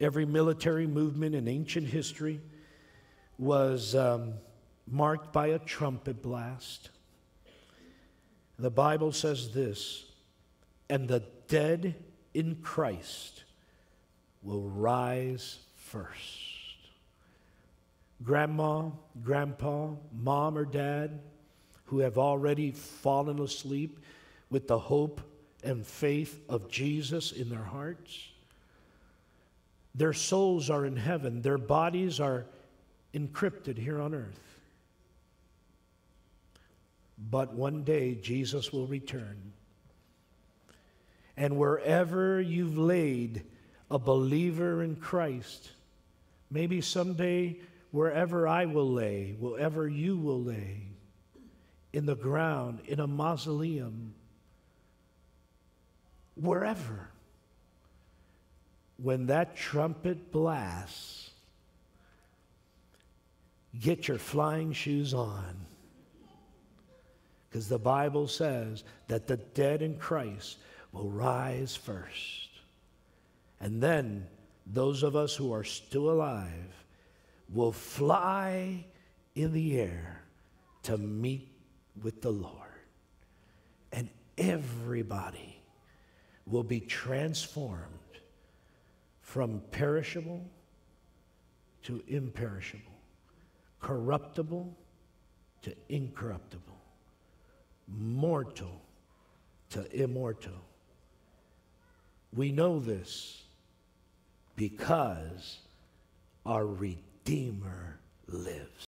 Every military movement in ancient history was um, marked by a trumpet blast. The Bible says this and the dead in Christ will rise first. Grandma, grandpa, mom, or dad who have already fallen asleep with the hope and faith of Jesus in their hearts. Their souls are in heaven, their bodies are encrypted here on earth. But one day Jesus will return. And wherever you've laid a believer in Christ, maybe someday wherever I will lay, wherever you will lay, in the ground, in a mausoleum, wherever, when that trumpet blasts, get your flying shoes on. Because the Bible says that the dead in Christ will rise first. And then those of us who are still alive will fly in the air to meet with the Lord. And everybody will be transformed from perishable to imperishable, corruptible to incorruptible, mortal to immortal. We know this because our Redeemer lives.